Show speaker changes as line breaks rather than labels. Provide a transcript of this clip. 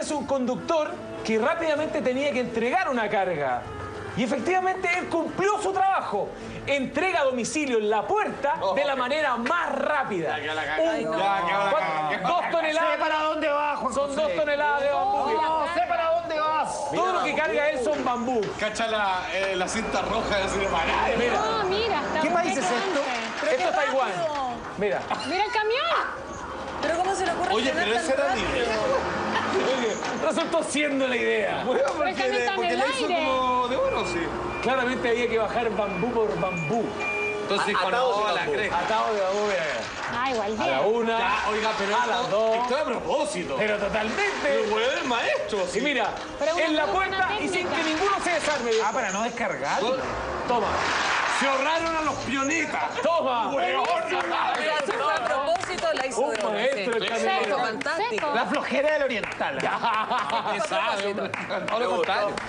es un conductor que rápidamente tenía que entregar una carga. Y efectivamente él cumplió su trabajo. Entrega a domicilio en la puerta de la manera más rápida. Dos toneladas.
Sé para dónde vas, Juan
Son
José.
dos toneladas de bambú.
No, sé para dónde vas.
Todo lo que carga él son bambú.
Cacha la, eh, la cinta roja de así de parada.
Mira,
Ah, mira, está
¿Qué país es esto?
esto es Taiwán. Mira.
Mira el camión.
¿Pero cómo se le ocurre
Oye, pero esa era
rápido?
idea.
Resultó siendo la idea.
Bueno,
Pero esa no está en
porque
el
la hizo
aire.
como de oro, sí.
Claramente había que bajar bambú por bambú.
Entonces no, la cresta.
Atado de bambú. mira.
Ah, igual
A la
bien.
una.
Ya, oiga, pero
a
esto-
las dos.
Esto es a propósito.
Pero totalmente.
Del maestro.
Y
sí.
mira,
Pero una
en la
muy buena
puerta y sin
técnica.
que ninguno se desarme.
Ah, para no descargar.
Toma,
Se ahorraron a los pionitas.
toma.
A propósito, la hizo
Un
de
el.
Seco, fantástico.
La flojera del oriental.